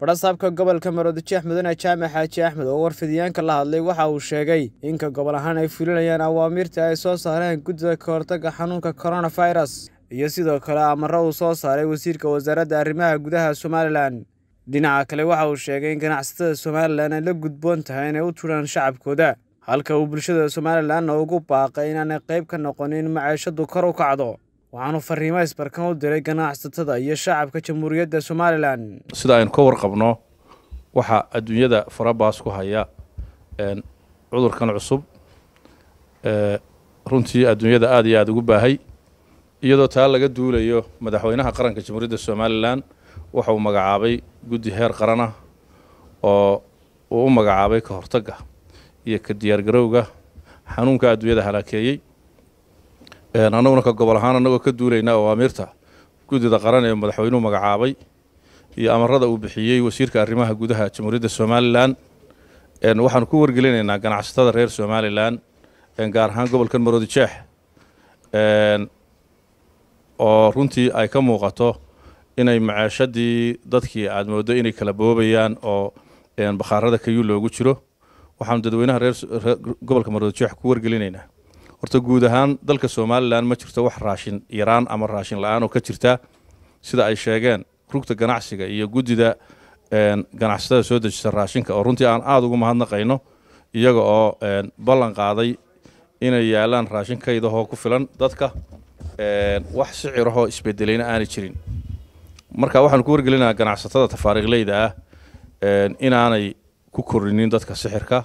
badhasaabka gobolka maroodijeex mudane jaamac xaaji axmed oo warfidyaanka la hadlay waxa uu sheegay inka gobol ahaan ay fulinayaan awaamiirta ay soo saareen guddida ka hortagga xanuunka koronafirus iyo sidoo kale amaro uu soo saaray wasiirka wasaaradda arrimaha gudaha somalilan dhinaca kale waxa uu sheegay in ganacsatada somalilan ay la gudboon tahay inay u turaan shacabkooda halka uu bulshada somalilanna ugu baaqay inaanay qayb ka noqonin maciishadu kor u kacdo waxaanu fariimo isbarkan u diray ganacsatada iyo shacabka jamhuuriyadda somalilan. Sida aynu ka warqabno waxaa adduunyada farabaas ku haya cudurkan cusub runtii adduunyada aada iyo aada ugu baahay iyadoo taa laga duulayo madaxweynaha qaranka jamhuuriyadda somalilan waxa uu magacaabay guddi heer qaran ah oo uu u magacaabay ka hortagga iyo ka diyaargarowga xanuunka adduunyada halaakeeyey annaguna gobol ahaan annagoo ka duulayna awaamiirta guddida qaran ee madaxweynuhu magacaabay iyo amarada uu bixiyey wasiirka arrimaha gudaha jamhuuriyadda somalilan waxaanu ku wargelinaynaa ganacsatada reer somalilan gaar ahaan gobolkan maroodijeex oo runtii ay ka muuqato inay maceeshadii dadkii aad mooddo inay kala boobayaan oo bakhaarada kayuu loogu jiro. Waxaanu dadweynaha reer gobolka maroodijeex ku wargelinaynaa horta guud ahaan dalka somalilan ma jirto wax raashin yaraan ama raashin la'aan oo ka jirta. Sida ay sheegeen rugta ganacsiga iyo guddida ganacsatada soo dejisa raashinka oo runtii aan aada ugu mahadnaqayno iyaga oo ballan qaaday inay yaalaan raashin kaydahoo ku filan dadka wax sicirahoo isbedelayna aanay jirin. Marka waxaanu ku wargelinayaa ganacsatada tafaariiqleyda ah inaanay ku korinin dadka sixirka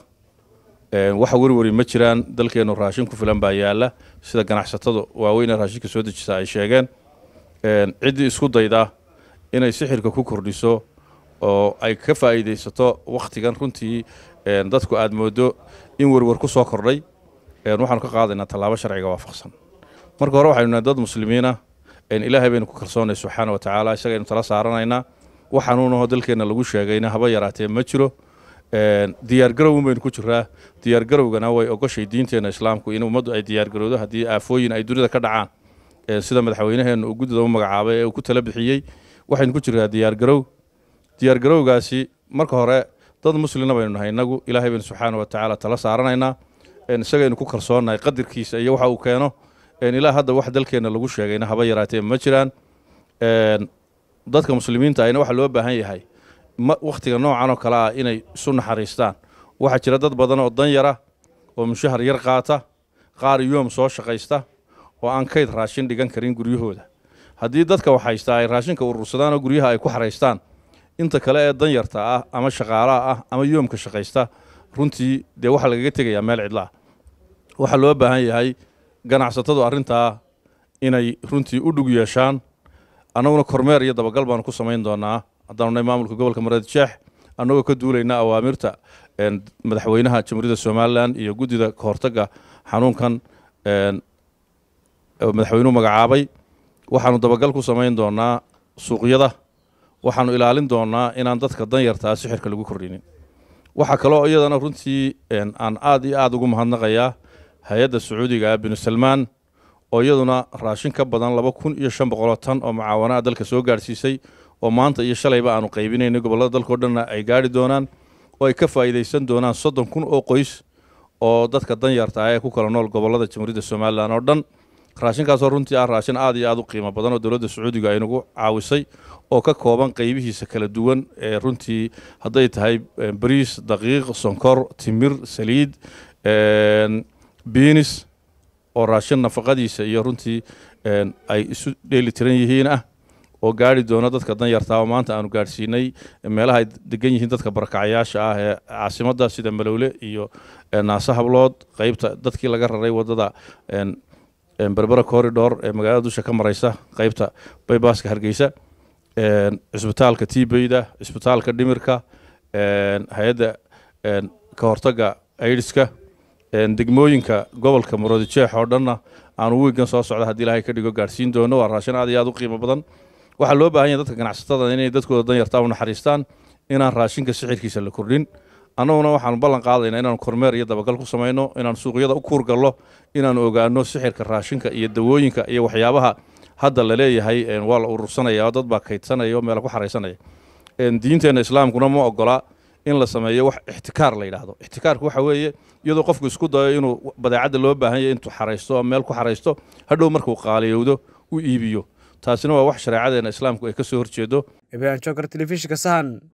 waxa werweri ma jiraan dalkeennu raashin ku filan baa yaalla. Sida ganacsatadu waaweyne raashinka soo dejisa ay sheegeen. Ciddii isku dayda inay sixirka ku kordhiso oo ay ka faa'iidaysato wakhtigan runtii dadku aad mooddo in werwer ku soo kordhay. Waxaanu ka qaadaynaa tallaabo sharciga waafaqsan. Marka hore waxaynu nahay dad muslimiina ilaahay baynu ku kalsoonnay subxaana wa tacaala isagaynu tala saaranaynaa. Waxanuunaho dalkeenna lagu sheegayna haba yaraatee ma jiro diyaargarowin baynu ku jiraa. Diyaargarowgana way ogoshay diinteenna islaamku in ummaddu ay diyaargarowdo haddii aafooyin ay dunida ka dhacaan. Sida madaxweynaheenna uu guddida u magacaabay ee uu ku tala bixiyey waxaynu ku jiraa diyaargarow diyaargarowgaasi marka hore dad muslina baynu nahay. Innagu ilaahay baynu subxaana wa tala saaranaynaa. Isagaynu ku kalsoonnahay qadirkiisa iyo waxa uu keeno. Ilaa hadda wax dalkeenna lagu sheegayna haba yaraatee ma jiraan. Dadka muslimiinta ayna waxaa loo baahan yahay wakhtiga noocan oo kale ah inay isu naxariistaan. Waxaa jira dad badan oo dan yara oo mushahar yar qaata qaar yoom soo shaqaysta oo aan kayd raashin dhigan karin guryahooda. Haddii dadka wax haystaa ay raashinka urursadaan oo guryaha ay ku xaraystaan inta kale ee dan yarta ah ama shaqaalaha ah ama yoomka shaqaysta runtii dee waxaa lagaga tegayaa meel cidlaah waxaa loo baahan yahay ganacsatadu arrintaa inay runtii u dhug yeeshaan annaguna kormeer iyo dabagal baanu ku samayn doonaa haddaanu nahay maamulka gobolka mareedijeex annagoo ka duulayna awaamirta madaxweynaha jamhuuriyadda somalilan iyo guddida ka hortagga xanuunkan madaxweynuhu magacaabay waxaanu dabagal ku samayn doonaa suuqyada. Waxaanu ilaalin doonaa inaan dadka danyartaa sixirka lagu kordhinin. Waxaa kaloo iyadana runtii aan aada iyo aada ugu mahadnaqayaa hay'adda sacuudiga binu salmaan oo iyaduna raashin ka badan laba kun iyo shan boqoloo tan oo mucaawanaha dalka soo gaadhsiisay oo maanta iyo shalayba aanu qaybinaynay gobollada dalkao dhanna ay gaadhi doonaan oo ay ka faa'iidaysan doonaan soddon kun oo qoys oo dadka danyarta ah ee ku kala nool gobollada jamhuuriyadda somalilan oo dhan. Raashinkaasoo runtii ah raashin aad iyo aad u qiimo badan oo dowladda sacuudiga ay nagu caawisay oo ka kooban qaybihiisa kala duwan ee runtii hadday tahay bariis daqiiq sonkor timir saliid biinis oo raashin nafaqadiisa iyo runtii ay isu dheeli tiran yihiin ah oo gaari doono dadka danyartaa oo maanta aanu gaadhsiinay meelaha ay degan yihiin dadka barakacyaasha ah ee caasimadda sida malowle iyo naase hablood qeybta dadkii laga raray waddada berbera corridor ee magaalada dusha ka maraysa qeybta baybaaska hargeysa cisbitaalka tiibeyda cisbitaalka dhimirka hay'adda ka aidiska degmooyinka gobolka maroodijeex oo dhanna aanu wiigan soo socda haddii ilaahay ka dhigo gaadhsiin doono waa raashin aad iyo aad u qiimo badan waxaa loo baahan yahay dadka ganacsatada inay dadkooda danyartaa u naxariistaan inaan raashinka sixirkiisa la kordhin. Annaguna waxaanu ballan qaadaynaa inaanu kormeer iyo dabagal ku samayno inaanu suuqyada u kuurgallo inaanu ogaano sixirka raashinka iyo dawooyinka iyo waxyaabaha hadda la leeyahay. Waa la urursanaya dad baa kaydsanaya oo meela ku xaraysanaya diinteenna islaamkuna ma ogola in la sameeyo wax ixtikaar la yidhaahdo. Ixtikaarku waxa weeye iyadoo qofku isku dayo inuu badeecadda loo baahan yahay intuu xaraysto meel ku xaraysto hadhow markuu qaaliyowdo u iibiyo taasina waa wax shareecadeena islaamku ay ka soo horjeedo